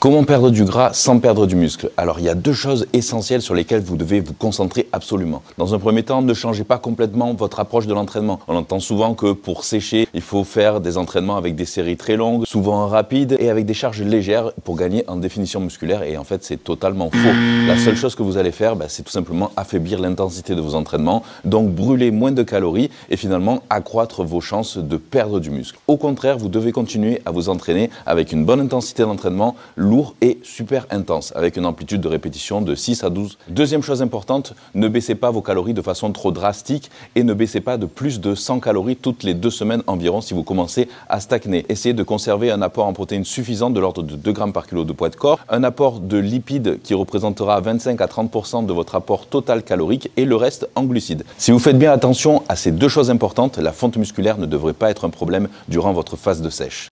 Comment perdre du gras sans perdre du muscle? Alors il y a deux choses essentielles sur lesquelles vous devez vous concentrer absolument. Dans un premier temps, ne changez pas complètement votre approche de l'entraînement. On entend souvent que pour sécher, il faut faire des entraînements avec des séries très longues, souvent rapides et avec des charges légères pour gagner en définition musculaire et en fait c'est totalement faux. La seule chose que vous allez faire, bah, c'est tout simplement affaiblir l'intensité de vos entraînements, donc brûler moins de calories et finalement accroître vos chances de perdre du muscle. Au contraire, vous devez continuer à vous entraîner avec une bonne intensité d'entraînement, lourd et super intense, avec une amplitude de répétition de 6 à 12. Deuxième chose importante, ne baissez pas vos calories de façon trop drastique et ne baissez pas de plus de 100 calories toutes les deux semaines environ si vous commencez à stagner. Essayez de conserver un apport en protéines suffisant de l'ordre de 2 grammes par kilo de poids de corps, un apport de lipides qui représentera 25 à 30% de votre apport total calorique et le reste en glucides. Si vous faites bien attention à ces deux choses importantes, la fonte musculaire ne devrait pas être un problème durant votre phase de sèche.